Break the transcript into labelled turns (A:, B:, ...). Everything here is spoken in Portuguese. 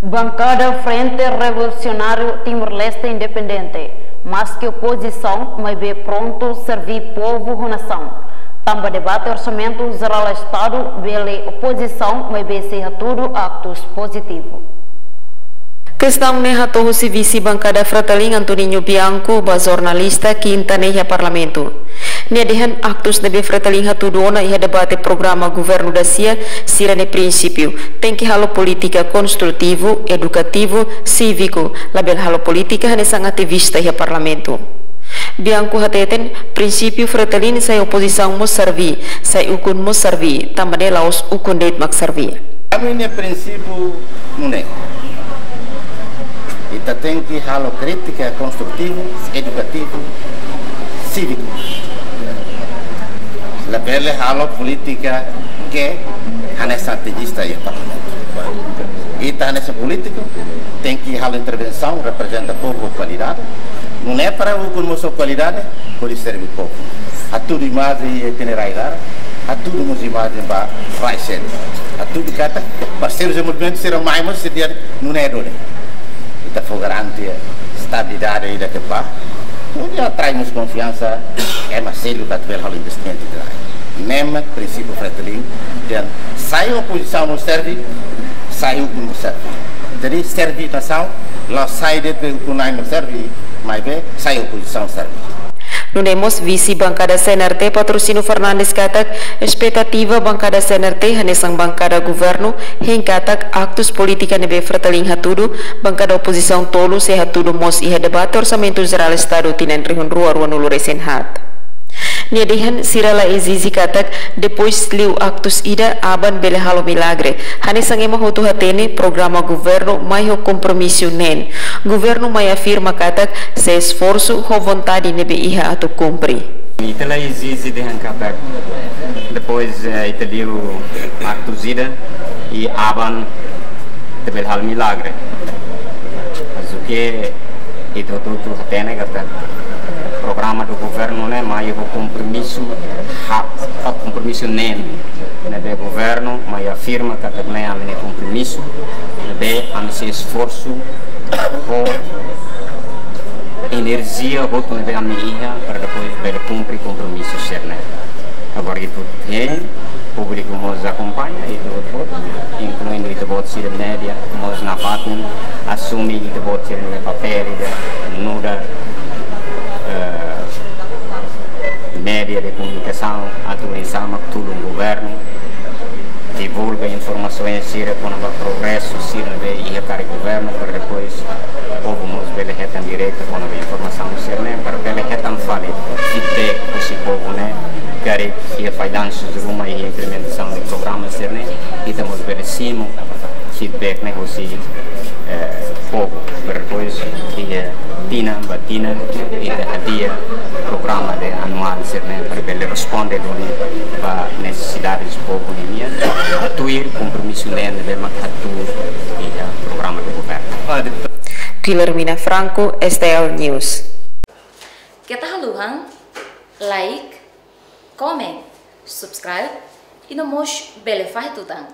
A: Bancada Frente Revolucionário Timor-Leste Independente, mas que oposição vai ver pronto servir povo e nação. Também debate orçamento geral do Estado, pela oposição vai ver ser tudo atos positivos.
B: Questão ne hatohu si visi bancada Fratelin Antoninho Bianco, ba jornalista que intaneia parlamento. Ne dihan actus nebe Fratelin hatudona ia debate programa governo da CIA sira ne princípio. Tem que halo política construtivo, educativo, cívico, label halo política hane sang ativista ia parlamento. Bianco hateten princípio Fratelin sai oposição mo servi, sai ukun mo servi, também laos ukun date mak servi.
C: Kami ne princípio não é. Ita tem halo crítica construtivo, educativo, cívico. La pele halo política que hane estrategista e parlamento. Ita nesse político tem que halo intervenção, representa povo com qualidade. Não é para o com sua qualidade, por servir povo. A tudo imagem e itinerário, a tudo nos imagem para vai ser. A tudo kata, parceiros de movimento serão mais, mas se dia não é dole kita for garantir estabilidade aí daqui para onde traz confiança é Marcelo ter o investimento de lá mesmo princípio fretilin dan sai oposição não serve sai o não serve jadi serve nação lá sai de que não serve mas bem sai oposição serve
B: Nunemos visi bancada CNRT patrocínio Fernandes katak expectativa bancada CNRT hanesang bancada governo hingkatak actos política nebe fratelin hatudu bancada oposição tolu se hatudu mos iha debate orçamento geral estado tinan rihun rua rua nulu resen hat. Niadihan sirala ezizi katak depois liu actus ida aban bele halo milagre. Hani sange mahutu hatene programa governo mai ho compromisso nen. Governo mai afirma katak se esforço ho vontade nebe iha atu cumpri.
D: Itala ezizi de katak depois uh, ita liu actus ida e aban bele halo milagre. Azuke ito tutu hatene katak programa do governo né? Mas o compromisso o compromisso nem né do governo mas afirma que também há um compromisso. De há um esforço com energia o que né a minha para depois para cumprir compromisso ser né? Agora itu tem público nos acompanha e do voto incluindo o voto ser média nós na fatum assume o voto no papel nuda média de comunicação atualizar o governo divulga informações sobre o progresso sobre e recar o governo para depois povo nos vê retan direito com a informação. Sobre né para ver retan fale feedback esse povo né? Quer e faz danças de uma e implementação de programas né e estamos vendo feedback né esse povo para depois que tina batina e dia programa de anual ser né para ele responder para necessidades do povo né atuar compromisso lendo de macatu e programa do governo
B: Guilhermina Franco, STL News.
E: Kita haluhan, like, comment, subscribe e no mos belefai tutang.